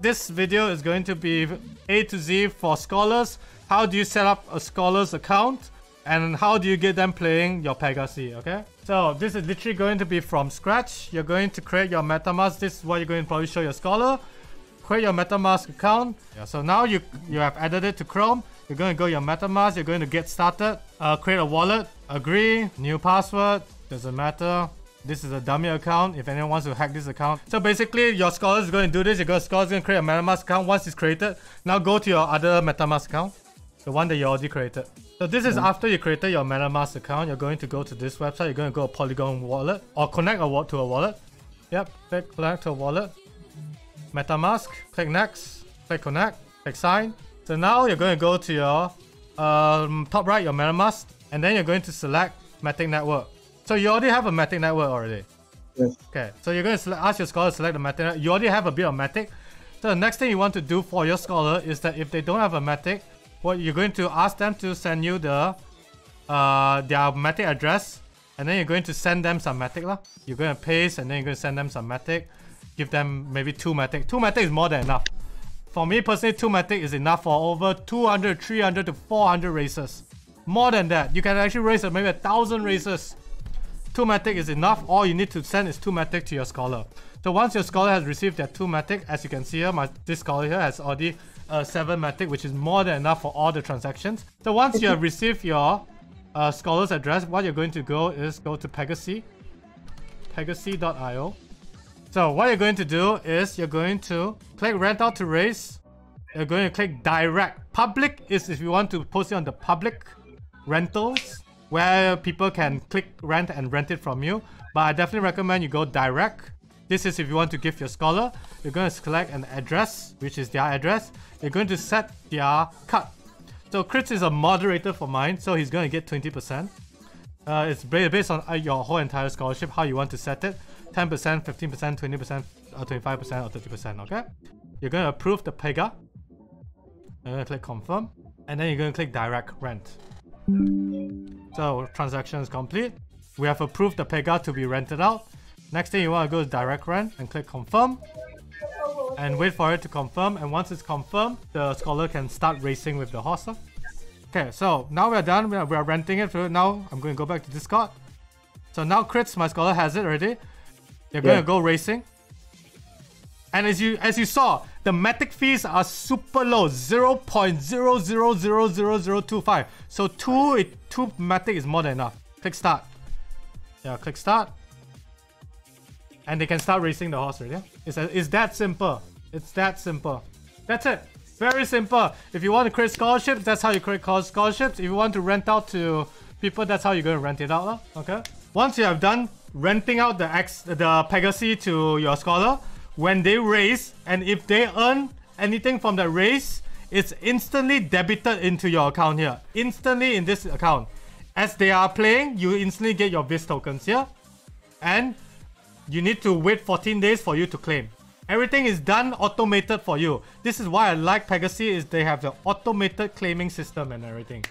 This video is going to be A to Z for scholars. How do you set up a scholar's account? And how do you get them playing your Pegaxy, okay? So this is literally going to be from scratch. You're going to create your MetaMask. This is what you're going to probably show your scholar. Create your MetaMask account. Yeah, so now you you have added it to Chrome. You're going to go your MetaMask. You're going to get started. Uh, create a wallet. Agree. New password. Doesn't matter. This is a dummy account if anyone wants to hack this account. So basically, your scholar is going to do this. Your scholar is going to create a MetaMask account once it's created. Now go to your other MetaMask account, the one that you already created. So this is after you created your MetaMask account. You're going to go to this website. You're going to go to Polygon wallet or connect a wallet to a wallet. Yep, click connect to a wallet. MetaMask. Click next. Click connect. Click sign. So now you're going to go to your um, top right, your MetaMask, and then you're going to select Matic Network. So you already have a Matic Network already. Yes. Okay, so you're going to ask your scholar to select the Matic. network. You already have a bit of Matic. So the next thing you want to do for your scholar is that if they don't have a Matic, what you're going to ask them to send you the uh, their Matic address, and then you're going to send them some Matic lah. You're going to paste, and then you're going to send them some Matic. Give them maybe two Matic. Two Matic is more than enough. For me personally, two Matic is enough for over 200, 300 to 400 races. More than that, you can actually race maybe a thousand races. Two Matic is enough. All you need to send is two Matic to your scholar. So once your scholar has received their two Matic, as you can see here, my this scholar here has already uh, seven Matic, which is more than enough for all the transactions. So once you have received your uh, scholar's address, what you're going to go is go to Pegaxy, Pegaxy.io. So what you're going to do is you're going to click rent out to race. You're going to click direct. Public is if you want to post it on the public rentals where people can click rent and rent it from you. But I definitely recommend you go direct. This is if you want to give your scholar. You're going to select an address, which is their address. You're going to set their cut. So Chris is a moderator for mine, so he's going to get 20%. Uh, it's based on uh, your whole entire scholarship, how you want to set it. 10%, 15%, 20%, or 25%, or 30%, okay? You're going to approve the PEGA. You're going to click confirm. And then you're going to click direct rent. So transaction is complete. We have approved the Pega to be rented out. Next thing you want to go to direct rent and click confirm. And wait for it to confirm. And once it's confirmed, the scholar can start racing with the horse. Okay, so now we're done. We are, we are renting it. For now, I'm going to go back to Discord. So now Chris, my scholar has it already. They're going to go racing. And as you as you saw, the matic fees are super low, 0.00000025. So two it two matic is more than enough. Click start. Yeah, click start. And they can start racing the horse already. It's, a, it's that simple. It's that simple. That's it. Very simple. If you want to create scholarships, that's how you create scholarships. If you want to rent out to people, that's how you're going to rent it out. Okay. Once you have done renting out the X, the Pegaxy to your scholar, when they race and if they earn anything from that race, it's instantly debited into your account here. Instantly in this account. As they are playing, you instantly get your VIS tokens here. And you need to wait 14 days for you to claim. Everything is done automated for you. This is why I like Pegaxy is they have the automated claiming system and everything.